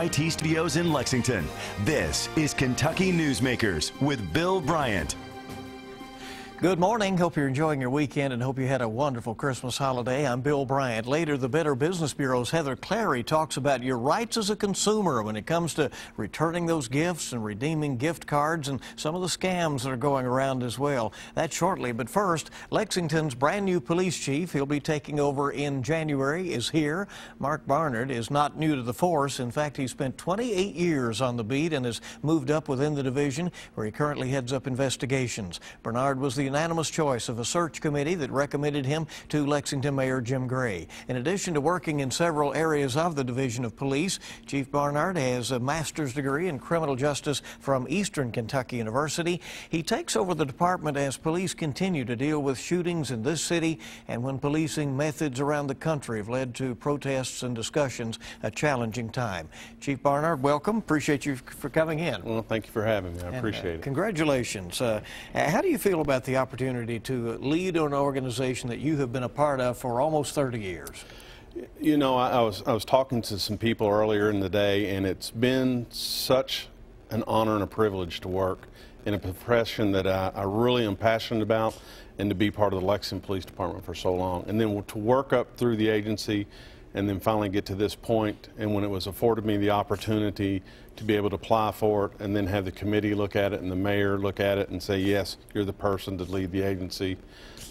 KYT Studios in Lexington. This is Kentucky Newsmakers with Bill Bryant. Good morning. Hope you're enjoying your weekend and hope you had a wonderful Christmas holiday. I'm Bill Bryant. Later, the Better Business Bureau's Heather Clary talks about your rights as a consumer when it comes to returning those gifts and redeeming gift cards and some of the scams that are going around as well. That shortly. But first, Lexington's brand new police chief, he'll be taking over in January, is here. Mark Barnard is not new to the force. In fact, he spent 28 years on the beat and has moved up within the division where he currently heads up investigations. Barnard was the unanimous choice of a search committee that recommended him to Lexington Mayor Jim Gray. In addition to working in several areas of the Division of Police, Chief Barnard has a master's degree in criminal justice from Eastern Kentucky University. He takes over the department as police continue to deal with shootings in this city and when policing methods around the country have led to protests and discussions, a challenging time. Chief Barnard, welcome. Appreciate you for coming in. Well, thank you for having me. I And, uh, appreciate it. Congratulations. Uh, how do you feel about the opportunity to lead an organization that you have been a part of for almost 30 years? You know, I, I was I was talking to some people earlier in the day, and it's been such an honor and a privilege to work in a profession that I, I really am passionate about, and to be part of the Lexington Police Department for so long, and then to work up through the agency, and then finally get to this point, and when it was afforded me the opportunity to be able to apply for it, and then have the committee look at it and the mayor look at it and say, yes, you're the person to lead the agency.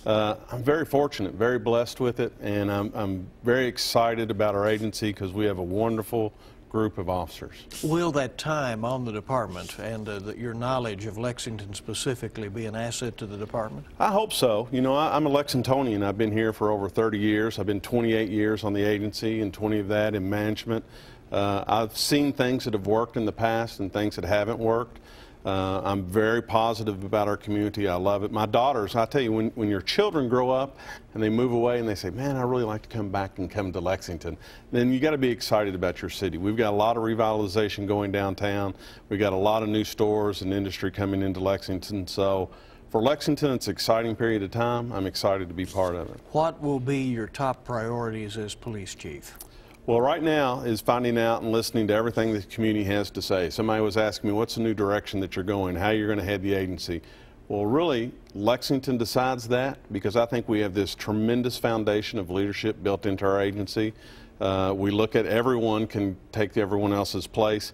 Uh, I'm very fortunate, very blessed with it, and I'm, I'm very excited about our agency because we have a wonderful group of officers. Will that time on the department and uh, the, your knowledge of Lexington specifically be an asset to the department? I hope so. You know, I, I'm a Lexingtonian. I've been here for over 30 years. I've been 28 years on the agency and 20 of that in management. Uh, I've seen things that have worked in the past and things that haven't worked. Uh, I'm very positive about our community. I love it. My daughters, I tell you, when, when your children grow up and they move away and they say, man, I really like to come back and come to Lexington, then you got to be excited about your city. We've got a lot of revitalization going downtown. We've got a lot of new stores and industry coming into Lexington. So for Lexington, it's an exciting period of time. I'm excited to be part of it. What will be your top priorities as police chief? Well, right now is finding out and listening to everything the community has to say. Somebody was asking me, what's the new direction that you're going, how you're going to head the agency? Well, really, Lexington decides that because I think we have this tremendous foundation of leadership built into our agency. Uh, we look at everyone can take everyone else's place.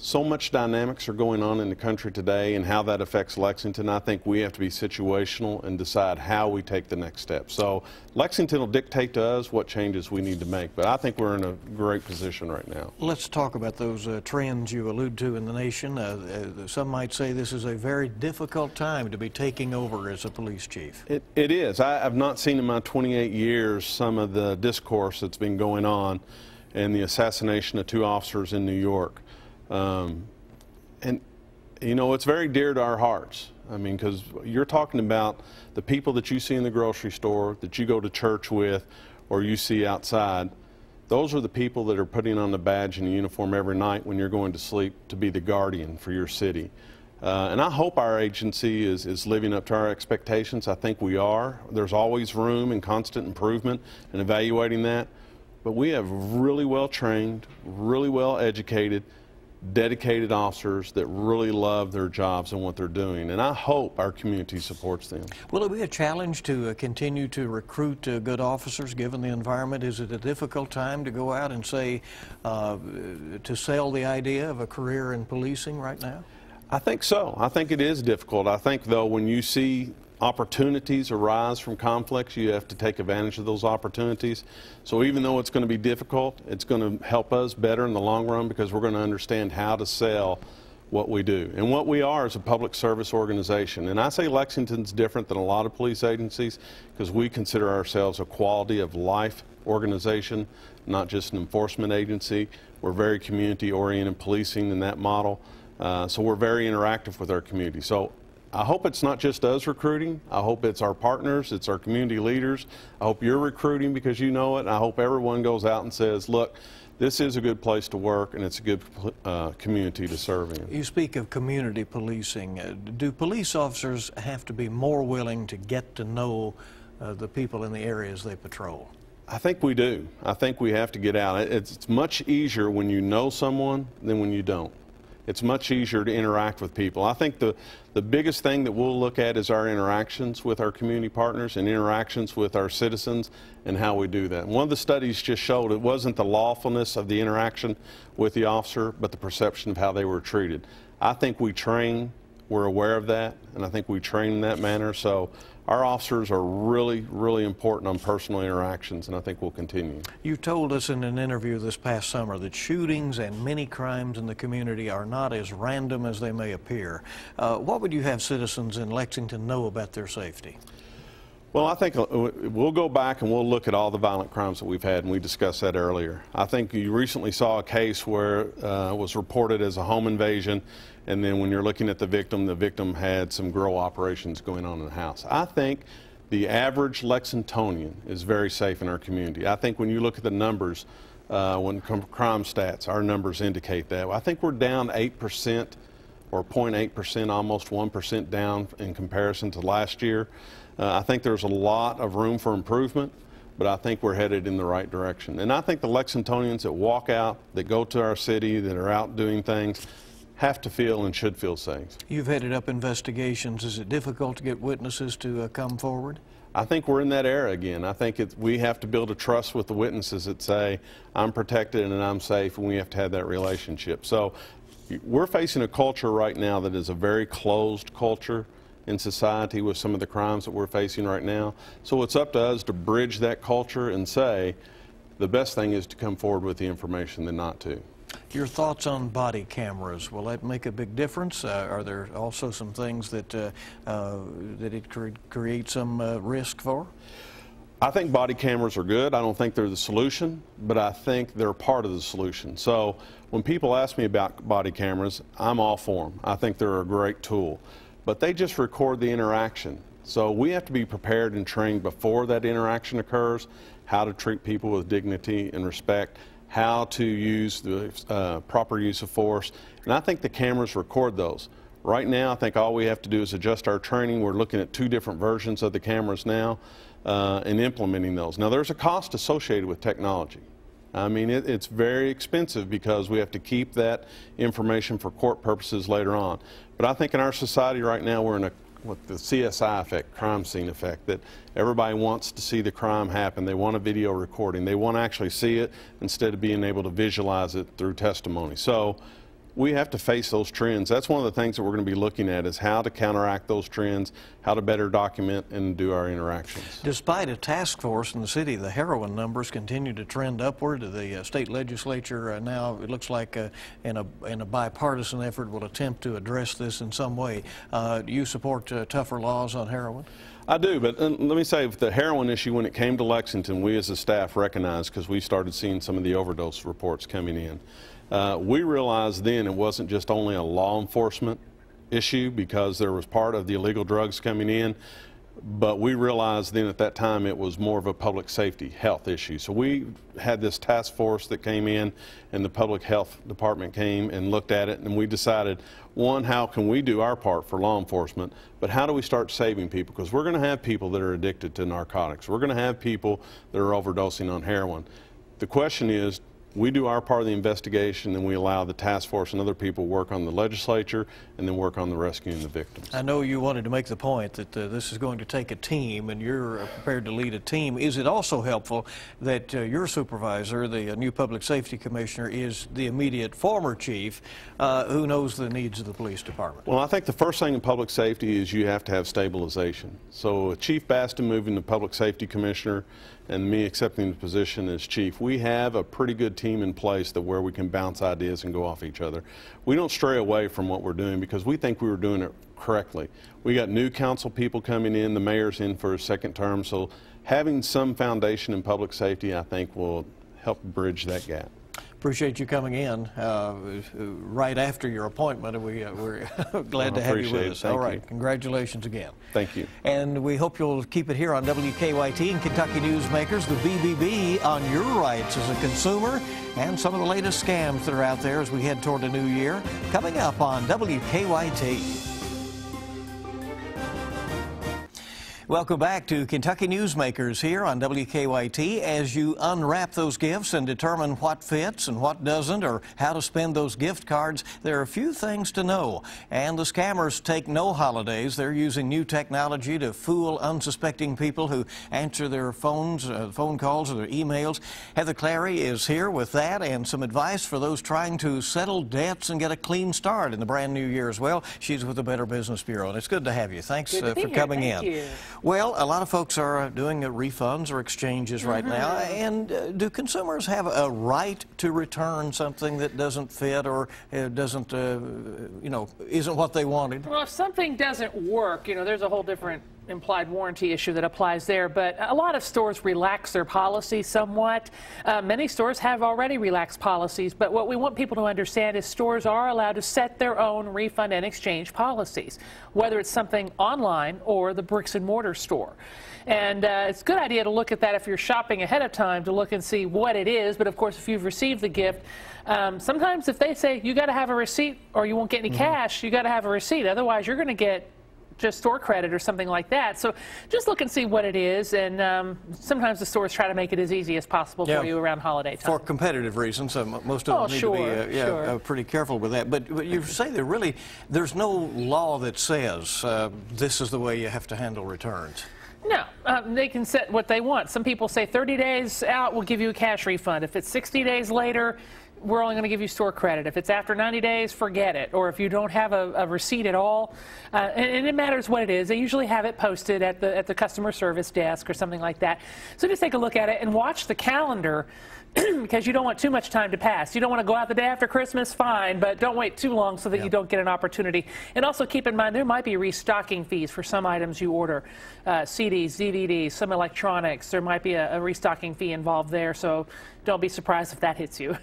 So much dynamics are going on in the country today and how that affects Lexington. I think we have to be situational and decide how we take the next step. So Lexington will dictate to us what changes we need to make, but I think we're in a great position right now. Let's talk about those uh, trends you allude to in the nation. Uh, uh, some might say this is a very difficult time to be taking over as a police chief. It, it is. I, have not seen in my 28 years some of the discourse that's been going on and the assassination of two officers in New York. Um, and, you know, it's very dear to our hearts. I mean, because you're talking about the people that you see in the grocery store, that you go to church with, or you see outside. Those are the people that are putting on the badge and the uniform every night when you're going to sleep to be the guardian for your city. Uh, and I hope our agency is, is living up to our expectations. I think we are. There's always room and constant improvement and evaluating that. But we have really well trained, really well educated, dedicated officers that really love their jobs and what they're doing. And I hope our community supports them. Will it be a challenge to uh, continue to recruit uh, good officers given the environment? Is it a difficult time to go out and say, uh, to sell the idea of a career in policing right now? I think so. I think it is difficult. I think, though, when you see opportunities arise from conflicts, you have to take advantage of those opportunities. So even though it's going to be difficult, it's going to help us better in the long run because we're going to understand how to sell what we do. And what we are is a public service organization. And I say Lexington's different than a lot of police agencies because we consider ourselves a quality of life organization, not just an enforcement agency. We're very community oriented policing in that model. Uh, so we're very interactive with our community. So I hope it's not just us recruiting. I hope it's our partners, it's our community leaders. I hope you're recruiting because you know it. And I hope everyone goes out and says, look, this is a good place to work and it's a good uh, community to serve in. You speak of community policing. Uh, do police officers have to be more willing to get to know uh, the people in the areas they patrol? I think we do. I think we have to get out. It's, it's much easier when you know someone than when you don't. It's much easier to interact with people. I think the, the biggest thing that we'll look at is our interactions with our community partners and interactions with our citizens and how we do that. one of the studies just showed it wasn't the lawfulness of the interaction with the officer, but the perception of how they were treated. I think we train, we're aware of that, and I think we train in that manner. So our officers are really, really important on personal interactions, and I think we'll continue. You told us in an interview this past summer that shootings and many crimes in the community are not as random as they may appear. Uh, what would you have citizens in Lexington know about their safety? Well, I think uh, we'll go back and we'll look at all the violent crimes that we've had, and we discussed that earlier. I think you recently saw a case where uh, it was reported as a home invasion, and then when you're looking at the victim, the victim had some grow operations going on in the house. I think the average Lexingtonian is very safe in our community. I think when you look at the numbers, uh, when crime stats, our numbers indicate that. I think we're down 8% or 0.8%, almost 1% down in comparison to last year. Uh, I think there's a lot of room for improvement, but I think we're headed in the right direction. And I think the Lexingtonians that walk out, that go to our city, that are out doing things, have to feel and should feel safe. You've headed up investigations. Is it difficult to get witnesses to uh, come forward? I think we're in that era again. I think we have to build a trust with the witnesses that say, I'm protected and I'm safe, and we have to have that relationship. So we're facing a culture right now that is a very closed culture in society with some of the crimes that we're facing right now. So it's up to us to bridge that culture and say the best thing is to come forward with the information than not to. Your thoughts on body cameras, will that make a big difference? Uh, are there also some things that, uh, uh, that it could create some uh, risk for? I think body cameras are good. I don't think they're the solution, but I think they're part of the solution. So when people ask me about body cameras, I'm all for them. I think they're a great tool but they just record the interaction. So we have to be prepared and trained before that interaction occurs, how to treat people with dignity and respect, how to use the uh, proper use of force. And I think the cameras record those. Right now, I think all we have to do is adjust our training. We're looking at two different versions of the cameras now uh, and implementing those. Now, there's a cost associated with technology. I mean, it, it's very expensive because we have to keep that information for court purposes later on. But I think in our society right now, we're in a what the CSI effect, crime scene effect, that everybody wants to see the crime happen. They want a video recording. They want to actually see it instead of being able to visualize it through testimony. So we have to face those trends. That's one of the things that we're going to be looking at is how to counteract those trends, how to better document and do our interactions. Despite a task force in the city, the heroin numbers continue to trend upward. The uh, state legislature uh, now, it looks like uh, in, a, in a bipartisan effort, will attempt to address this in some way. Uh, do you support uh, tougher laws on heroin? I do, but uh, let me say the heroin issue, when it came to Lexington, we as a staff recognized because we started seeing some of the overdose reports coming in. Uh, we realized then it wasn't just only a law enforcement issue because there was part of the illegal drugs coming in, but we realized then at that time it was more of a public safety health issue. So we had this task force that came in and the public health department came and looked at it and we decided one how can we do our part for law enforcement but how do we start saving people because we're going to have people that are addicted to narcotics. We're going to have people that are overdosing on heroin. The question is we do our part of the investigation and we allow the task force and other people work on the legislature and then work on the rescuing the victims. I know you wanted to make the point that uh, this is going to take a team and you're uh, prepared to lead a team. Is it also helpful that uh, your supervisor, the uh, new public safety commissioner, is the immediate former chief uh, who knows the needs of the police department? Well, I think the first thing in public safety is you have to have stabilization. So Chief Bastin moving to public safety commissioner and me accepting the position as chief, we have a pretty good team in place that where we can bounce ideas and go off each other. We don't stray away from what we're doing because we think we were doing it correctly. We got new council people coming in, the mayor's in for a second term, so having some foundation in public safety, I think, will help bridge that gap. Appreciate you coming in uh, right after your appointment. We, uh, we're glad to have you with us. All right. You. Congratulations again. Thank you. And we hope you'll keep it here on WKYT and Kentucky Newsmakers, the BBB, on your rights as a consumer and some of the latest scams that are out there as we head toward the new year. Coming up on WKYT. Welcome back to Kentucky Newsmakers here on WKYT. As you unwrap those gifts and determine what fits and what doesn't, or how to spend those gift cards, there are a few things to know. And the scammers take no holidays. They're using new technology to fool unsuspecting people who answer their phones, uh, phone calls, or their emails. Heather Clary is here with that and some advice for those trying to settle debts and get a clean start in the brand new year as well. She's with the Better Business Bureau, and it's good to have you. Thanks uh, for coming Thank in. You. Well, a lot of folks are doing uh, refunds or exchanges right mm -hmm. now. And uh, do consumers have a right to return something that doesn't fit or uh, doesn't, uh, you know, isn't what they wanted? Well, if something doesn't work, you know, there's a whole different implied warranty issue that applies there, but a lot of stores relax their policy somewhat. Uh, many stores have already relaxed policies, but what we want people to understand is stores are allowed to set their own refund and exchange policies, whether it's something online or the bricks and mortar store. And uh, it's a good idea to look at that if you're shopping ahead of time to look and see what it is. But of course, if you've received the gift, um, sometimes if they say you got to have a receipt or you won't get any mm -hmm. cash, you got to have a receipt. Otherwise, you're going to get just store credit or something like that. So just look and see what it is, and um, sometimes the stores try to make it as easy as possible yeah. for you around holiday time. For competitive reasons, uh, most of oh, them need sure, to be uh, yeah, sure. uh, pretty careful with that. But, but you say there really, there's no law that says uh, this is the way you have to handle returns. No, um, they can set what they want. Some people say 30 days out, we'll give you a cash refund. If it's 60 days later, we're only going to give you store credit. If it's after 90 days, forget it. Or if you don't have a, a receipt at all, uh, and, and, it matters what it is. They usually have it posted at the, at the customer service desk or something like that. So just take a look at it and watch the calendar because you don't want too much time to pass. You don't want to go out the day after Christmas, fine, but don't wait too long so that yep. you don't get an opportunity. And also keep in mind there might be restocking fees for some items you order, uh, CDs, DVDs, some electronics. There might be a, a, restocking fee involved there, so don't be surprised if that hits you.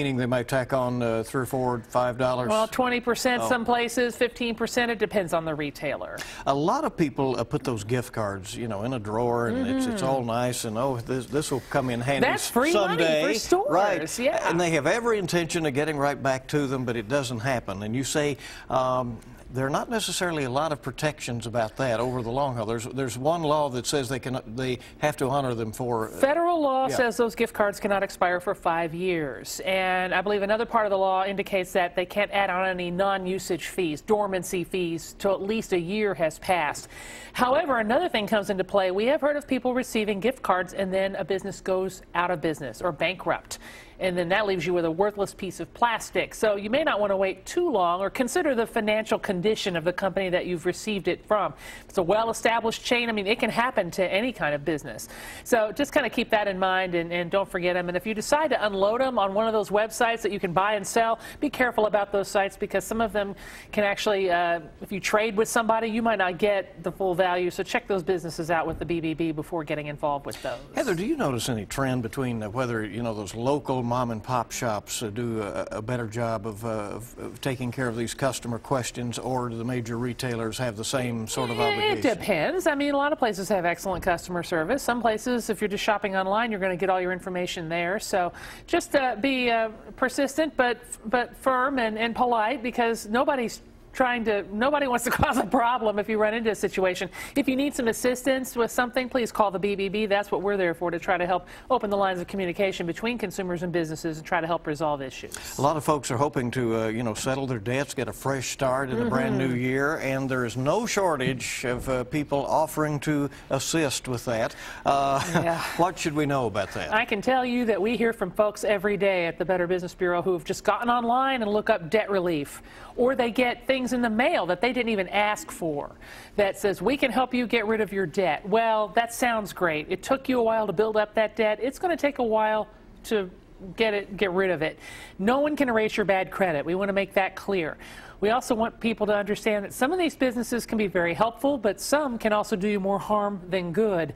Meaning they might tack on uh, three or four, five dollars. Well, 20 percent oh. some places, 15 percent. It depends on the retailer. A lot of people uh, put those gift cards, you know, in a drawer, and mm -hmm. it's, it's all mm-hmm. nice, and oh, this this will come in handy That's free someday. money for stores. Right. Yeah. And they have every intention of getting right back to them, but it doesn't happen. And you say, um, there are not necessarily a lot of protections about that over the long haul. There's there's one law that says they can they have to honor them for uh, federal law yeah. says those gift cards cannot expire for five years, and I believe another part of the law indicates that they can't add on any non-usage fees, dormancy fees, till at least a year has passed. However, another thing comes into play. We have heard of people receiving gift cards and then a business goes out of business or bankrupt and then that leaves you with a worthless piece of plastic. So you may not want to wait too long or consider the financial condition of the company that you've received it from. It's a well-established chain. I mean, it can happen to any kind of business. So just kind of keep that in mind and, and don't forget them. And if you decide to unload them on one of those websites that you can buy and sell, be careful about those sites because some of them can actually, uh, if you trade with somebody, you might not get the full value. So check those businesses out with the BBB before getting involved with those. Heather, do you notice any trend between whether, you know, those local mom and pop shops uh, do a, a, better job of, uh, of, of, taking care of these customer questions, or do the major retailers have the same sort of obligation? It depends. I mean, a lot of places have excellent customer service. Some places, if you're just shopping online, you're going to get all your information there. So just uh, be uh, persistent, but but firm and, and polite, because nobody's trying to, nobody wants to cause a problem if you run into a situation. If you need some assistance with something, please call the BBB. That's what we're there for, to try to help open the lines of communication between consumers and businesses and try to help resolve issues. A lot of folks are hoping to, uh, you know, settle their debts, get a fresh start in mm -hmm. a brand new mm-hmm. year, and there is no shortage of uh, people offering to assist with that. Uh, yeah. what should we know about that? I can tell you that we hear from folks every day at the Better Business Bureau who have just gotten online and look up debt relief, or they get things things in the mail that they didn't even ask for that says, we can help you get rid of your debt. Well, that sounds great. It took you a while to build up that debt. It's going to take a while to get it, get rid of it. No one can erase your bad credit. We want to make that clear. We also want people to understand that some of these businesses can be very helpful, but some can also do you more harm than good.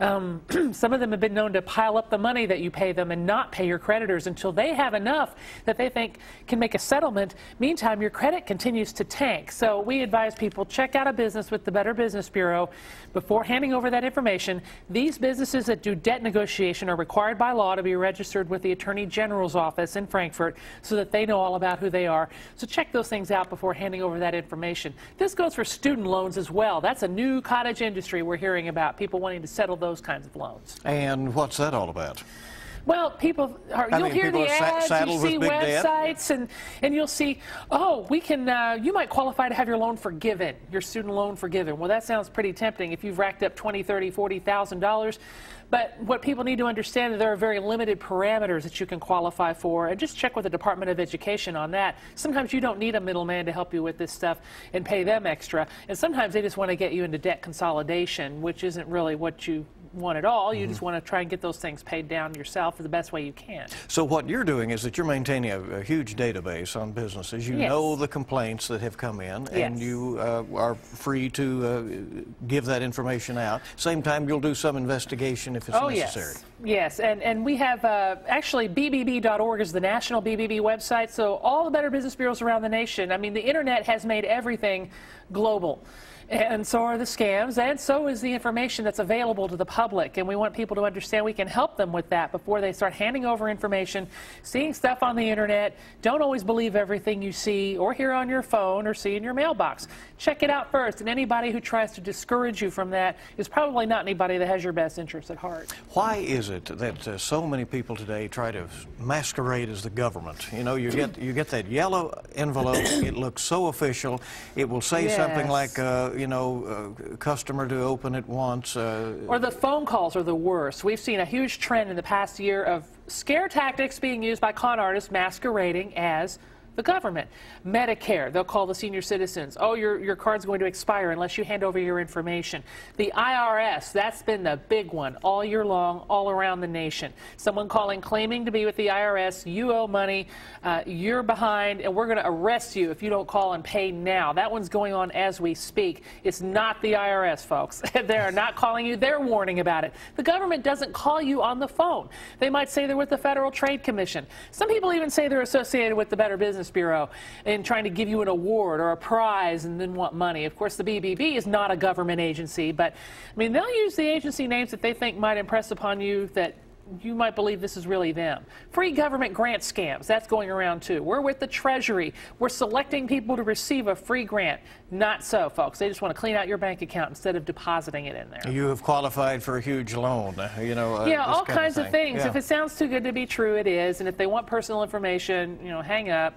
Um, some of them have been known to pile up the money that you pay them and not pay your creditors until they have enough that they think can make a settlement. Meantime, your credit continues to tank. So we advise people check out a business with the Better Business Bureau before handing over that information. These businesses that do debt negotiation are required by law to be registered with the Attorney General's office in Frankfort so that they know all about who they are. So check those things out out before handing over that information. This goes for student loans as well. That's a new cottage industry we're hearing about, people wanting to settle those kinds of loans. And what's that all about? Well, people are, I you'll hear the ads, you see websites, and, and you'll see, oh, we can, uh, you might qualify to have your loan forgiven, your student loan forgiven. Well, that sounds pretty tempting if you've racked up twenty, thirty, forty thousand dollars. But what people need to understand is there are very limited parameters that you can qualify for, and just check with the Department of Education on that. Sometimes you don't need a middleman to help you with this stuff and pay them extra, and sometimes they just want to get you into debt consolidation, which isn't really what you want at all. You just Mm-hmm. want to try and get those things paid down yourself the best way you can. So what you're doing is that you're maintaining a, a huge database on businesses. You Yes. know the complaints that have come in, and you uh, are free to uh, give that information out. Same time, you'll do some investigation if it's oh, necessary. yes. Yes, and, and we have uh, actually BBB.org is the national BBB website. So all the Better Business Bureaus around the nation. I mean, the internet has made everything global. And so are the scams, and so is the information that's available to the public. And we want people to understand we can help them with that before they start handing over information, seeing stuff on the internet. Don't always believe everything you see or hear on your phone or see in your mailbox. Check it out first, and anybody who tries to discourage you from that is probably not anybody that has your best interests at heart. Why is it that uh, so many people today try to masquerade as the government? You know, you get you get that yellow envelope. it looks so official. It will say something Yes. like, uh, you know, uh, customer to open it once. Uh, Or the phone calls are the worst. We've seen a huge trend in the past year of scare tactics being used by con artists masquerading as the government. Medicare, they'll call the senior citizens, oh, your, your card's going to expire unless you hand over your information. The IRS, that's been the big one all year long, all around the nation. Someone calling, claiming to be with the IRS, you owe money, uh, you're behind, and we're going to arrest you if you don't call and pay now. That one's going on as we speak. It's not the IRS, folks. they are not calling you, they're warning about it. The government doesn't call you on the phone. They might say they're with the Federal Trade Commission. Some people even say they're associated with the Better Business Bureau and trying to give you an award or a prize and then want money. Of course, the BBB is not a government agency, but I mean, they'll use the agency names that they think might impress upon you that you might believe this is really them. Free government grant scams, that's going around too. We're with the Treasury. We're selecting people to receive a free grant. Not so, folks. They just want to clean out your bank account instead of depositing it in there. you have qualified for a huge loan. uh, You know, uh, Yeah, all kind kinds of, thing. things. Yeah. If it sounds too good to be true, it is. And if they want personal information, you know, hang up,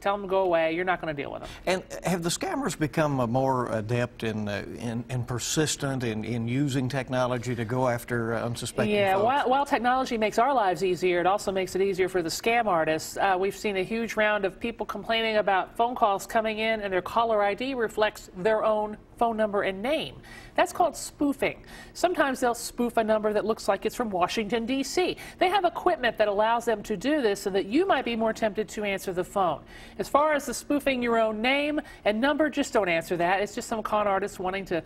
tell them to go away. You're not going to deal with them. And have the scammers become uh, more adept and uh, in, in persistent in, in using technology to go after uh, unsuspecting Yeah, folks? while, while technology makes our lives easier, it also makes it easier for the scam artists. Uh, we've seen a huge round of people complaining about phone calls coming in and their caller ID reflects their own phone number and name. That's called spoofing. Sometimes they'll spoof a number that looks like it's from Washington, D.C. They have equipment that allows them to do this so that you might be more tempted to answer the phone. As far as the spoofing your own name and number, just don't answer that. It's just some con artist wanting to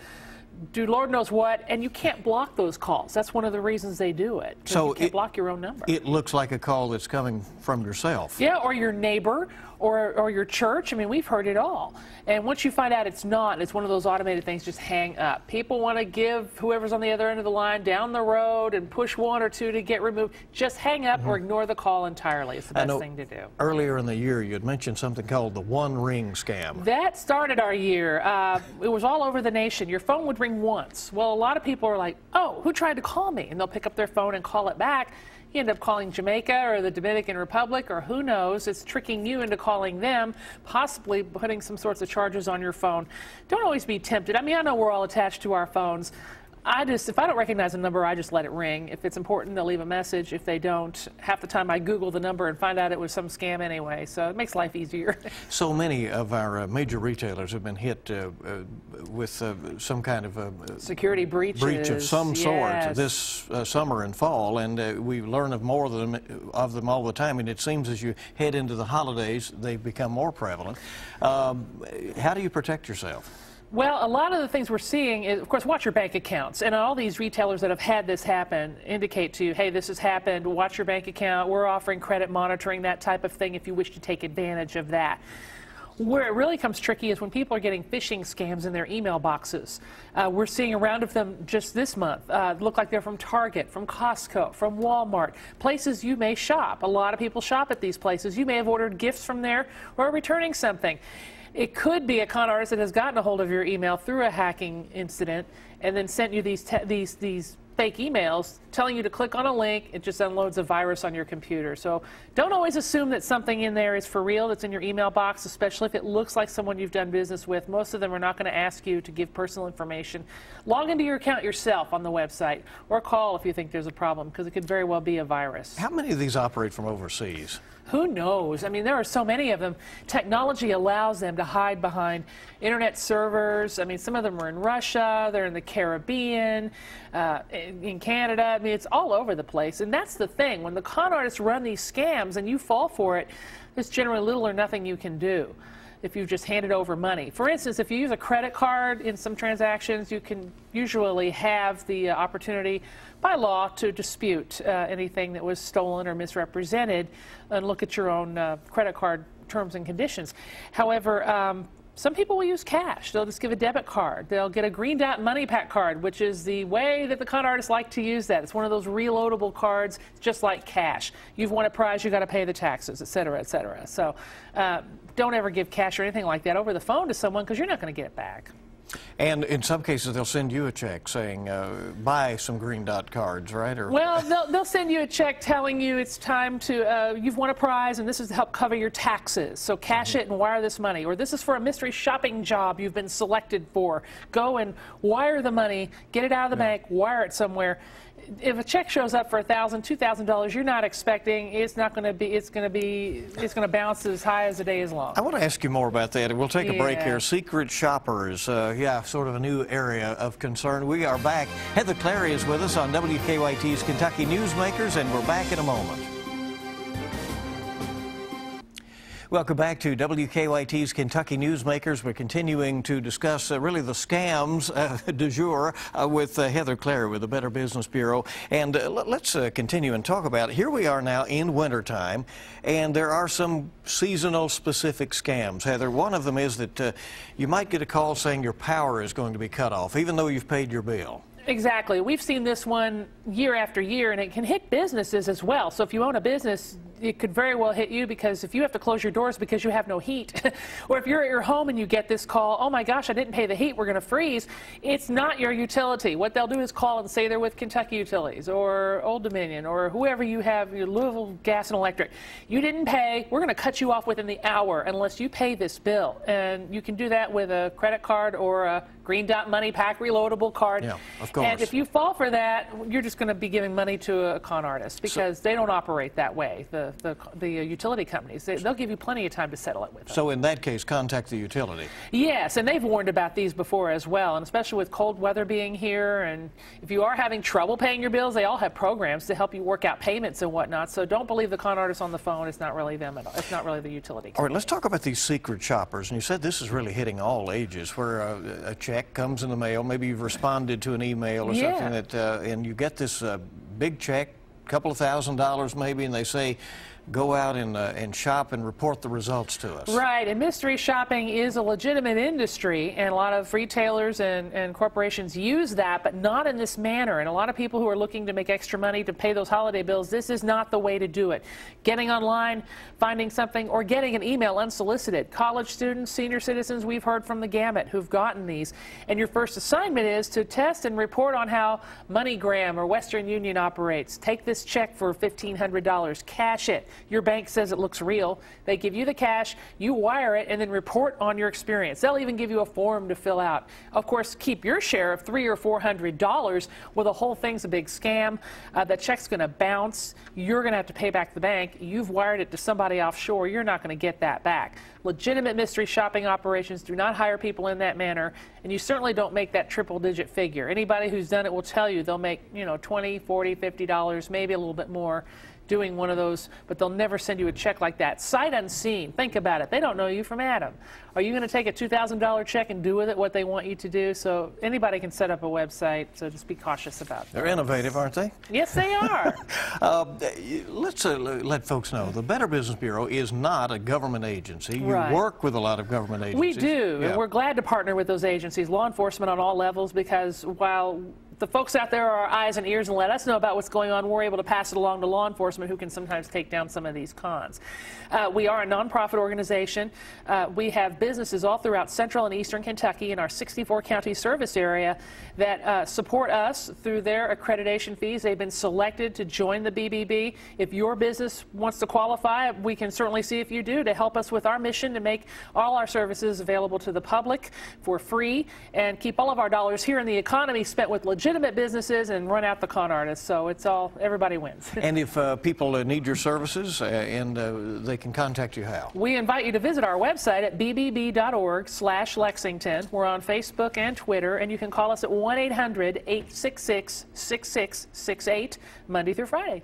do Lord knows what, and you can't block those calls. That's one of the reasons they do it. So you can't it- block your own number. It looks like a call that's coming from yourself. yeah, or your neighbor, or, or your church. I mean, we've heard it all. And once you find out it's not, it's one of those automated things, just hang up. People want to give whoever's on the other end of the line down the road and push one or two to get removed. Just hang up or ignore the call entirely. It's the Mm-hmm. Best thing to do. Earlier in the year, you had mentioned something called the One Ring scam. That started our year. Uh, it was all over the nation. Your phone would ring once. Well, a lot of people are like, oh, who tried to call me? And they'll pick up their phone and call it back. You end up calling Jamaica or the Dominican Republic or who knows. It's tricking you into calling them, possibly putting some sorts of charges on your phone. Don't always be tempted. I mean, I know we're all attached to our phones. I just, if I don't recognize a number, I just let it ring. If it's important, they'll leave a message. If they don't, half the time I Google the number and find out it was some scam anyway. So it makes life easier. So many of our uh, major retailers have been hit uh, uh, with uh, some kind of a Security breaches. breach of some sort this uh, summer and fall, and uh, we learn of more of them, of them all the time. And it seems as you head into the holidays, they become more prevalent. Um, how do you protect yourself? Well, a lot of the things we're seeing is, of course, watch your bank accounts. And all these retailers that have had this happen indicate to you, hey, this has happened. Watch your bank account. We're offering credit monitoring, that type of thing, if you wish to take advantage of that. Where it really comes tricky is when people are getting phishing scams in their email boxes. Uh, we're seeing a round of them just this month. Uh, look like they're from Target, from Costco, from Walmart, places you may shop. A lot of people shop at these places. You may have ordered gifts from there or are returning something. It could be a con artist that has gotten a hold of your email through a hacking incident and then sent you these these these fake emails telling you to click on a link. It just unloads a virus on your computer. So don't always assume that something in there is for real that's in your email box, especially if it looks like someone you've done business with. Most of them are not going to ask you to give personal information. Log into your account yourself on the website or call if you think there's a problem because it could very well be a virus. How many of these operate from overseas? Who knows? I mean, there are so many of them. Technology allows them to hide behind internet servers. I mean, some of them are in Russia, they're in the Caribbean, uh, in, in Canada. Mean, it's all over the place. And that's the thing. When the con artists run these scams and you fall for it, there's generally little or nothing you can do if you've just handed over money. For instance, if you use a credit card in some transactions, you can usually have the uh, opportunity by law to dispute uh, anything that was stolen or misrepresented and look at your own uh, credit card terms and conditions. However, um, some people will use cash. They'll just give a debit card. They'll get a green dot MoneyPak card, which is the way that the con artists like to use that. It's one of those reloadable cards, just like cash. You've won a prize, you got to pay the taxes, et cetera, et cetera. So uh, don't ever give cash or anything like that over the phone to someone because you're not going to get it back. And in some cases, they'll send you a check saying, uh, buy some green dot cards, right? Or well, they'll, they'll send you a check telling you it's time to, uh, you've won a prize and this is to help cover your taxes. So cash mm -hmm. it and wire this money. Or this is for a mystery shopping job you've been selected for. Go and wire the money, get it out of the yeah. bank, wire it somewhere if a check shows up for a thousand, two thousand dollars, you're not expecting it's not going to be. It's going to be. It's going to bounce as high as the day is long. I want to ask you more about that. We'll take a yeah. break here. Secret shoppers, uh, yeah, sort of a new area of concern. We are back. Heather Clary is with us on WKYT's Kentucky Newsmakers, and we're back in a moment. Welcome back to WKYT's Kentucky Newsmakers. We're continuing to discuss uh, really the scams uh, du jour uh, with uh, Heather Clary with the Better Business Bureau. And uh, let's uh, continue and talk about it. Here we are now in wintertime, and there are some seasonal specific scams. Heather, one of them is that you might get a call saying your power is going to be cut off, even though you've paid your bill. Exactly. We've seen this one year after year, and it can hit businesses as well. So if you own a business, it could very well hit you because if you have to close your doors because you have no heat, or if you're at your home and you get this call, oh my gosh, I didn't pay the heat, we're going to freeze, it's not your utility. What they'll do is call and say they're with Kentucky Utilities or Old Dominion or whoever you have, your Louisville Gas and Electric. You didn't pay, we're going to cut you off within the hour unless you pay this bill. And you can do that with a credit card or a Green Dot MoneyPak reloadable card. Yeah, of course. And if you fall for that, you're just going to be giving money to a con artist because so, they don't operate that way. The the, the utility companies they, will give you plenty of time to settle it with. Them. So in that case, contact the utility. Yes, and they've warned about these before as well, and especially with cold weather being here, and if you are having trouble paying your bills, they all have programs to help you work out payments and whatnot. So don't believe the con artist on the phone. It's not really them at all. It's not really the utility. Company. All right, let's talk about these secret shoppers. And you said this is really hitting all ages, where a, a check comes in the mail. Maybe you've responded to an email or yeah. something that, uh, and you get this uh, big check, couple of thousand dollars maybe, and they say, go out and, uh, and shop and report the results to us. Right, and mystery shopping is a legitimate industry, and a lot of retailers and, and corporations use that, but not in this manner. And a lot of people who are looking to make extra money to pay those holiday bills, this is not the way to do it. Getting online, finding something, or getting an email unsolicited. College students, senior citizens, we've heard from the gamut who've gotten these. And your first assignment is to test and report on how MoneyGram or Western Union operates. Take this check for $1,500, cash it. Your bank says it looks real. They give you the cash, you wire it, and then report on your experience. They'll even give you a form to fill out. Of course, keep your share of three or four hundred dollars. Well, the whole thing's a big scam. Uh, that check's going to bounce. You're going to have to pay back the bank. You've wired it to somebody offshore. You're not going to get that back. Legitimate mystery shopping operations do not hire people in that manner, and you certainly don't make that triple digit figure. Anybody who's done it will tell you they'll make, you know, 20, 40, 50 dollars, maybe a little bit more doing one of those, but they'll never send you a check like that. Sight unseen. Think about it. They don't know you from Adam. Are you going to take a $2,000 check and do with it what they want you to do? So anybody can set up a website, so just be cautious about that. They're innovative, aren't they? Yes, they are. uh, let's uh, let folks know the Better Business Bureau is not a government agency. You right. work with a lot of government agencies. We do, yeah. and we're glad to partner with those agencies, law enforcement on all levels, because while the folks out there are our eyes and ears and let us know about what's going on. We're able to pass it along to law enforcement who can sometimes take down some of these cons. Uh, we are a nonprofit organization. Uh, we have businesses all throughout central and eastern Kentucky in our 64 county service area that uh, support us through their accreditation fees. They've been selected to join the BBB. If your business wants to qualify, we can certainly see if you do to help us with our mission to make all our services available to the public for free and keep all of our dollars here in the economy spent with legitimate businesses and run out the con artists. So it's all, everybody wins. And if uh, people uh, need your services uh, and uh, they can contact you how? We invite you to visit our website at bbb.org slash Lexington. We're on Facebook and Twitter, and you can call us at 1-800-866-6668 Monday through Friday.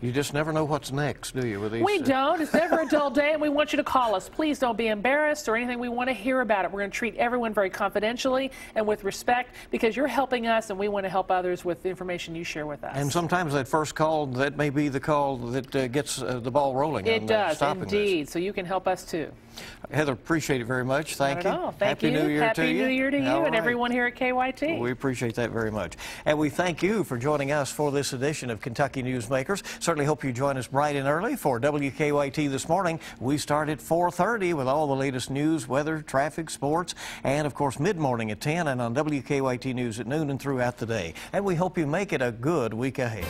You just never know what's next, do you? With these, We uh, don't. It's never a dull day, and we want you to call us. Please don't be embarrassed or anything. We want to hear about it. We're going to treat everyone very confidentially and with respect because you're helping us, and we want to help others with the information you share with us. And sometimes that first call, that may be the call that uh, gets uh, the ball rolling. it uh, does, stopping this. indeed. So you can help us too. Heather, appreciate it very much. Thank you. Thank Happy you. New Year Happy to you. New Year to you All and right. everyone here at KYT. We appreciate that very much. And we thank you for joining us for this edition of Kentucky Newsmakers. Certainly hope you join us bright and early for WKYT this morning. We start at 4.30 with all the latest news, weather, traffic, sports, and of course mid-morning at 10 and on WKYT News at noon and throughout the day. And we hope you make it a good week ahead.